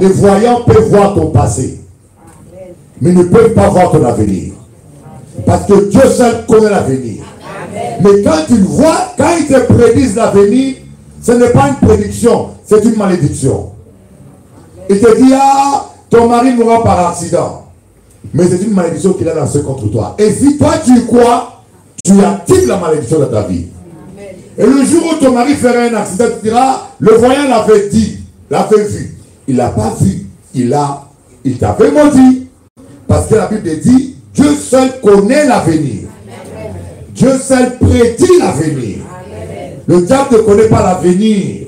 les voyants peuvent voir ton passé, mais ne peuvent pas voir ton avenir. Parce que Dieu seul connaît l'avenir. Mais quand ils voient, quand ils te prédisent l'avenir, ce n'est pas une prédiction, c'est une malédiction. Il te dit, ah, ton mari mourra par accident. Mais c'est une malédiction qu'il a lancée contre toi. Et si toi tu y crois, tu actives la malédiction de ta vie. Et le jour où ton mari ferait un accident, tu diras, le voyant l'avait dit, l'avait vu. Il l'a pas vu. Il a, il t'avait maudit. Parce que la Bible dit, Dieu seul connaît l'avenir. Dieu seul prédit l'avenir. Le diable ne connaît pas l'avenir.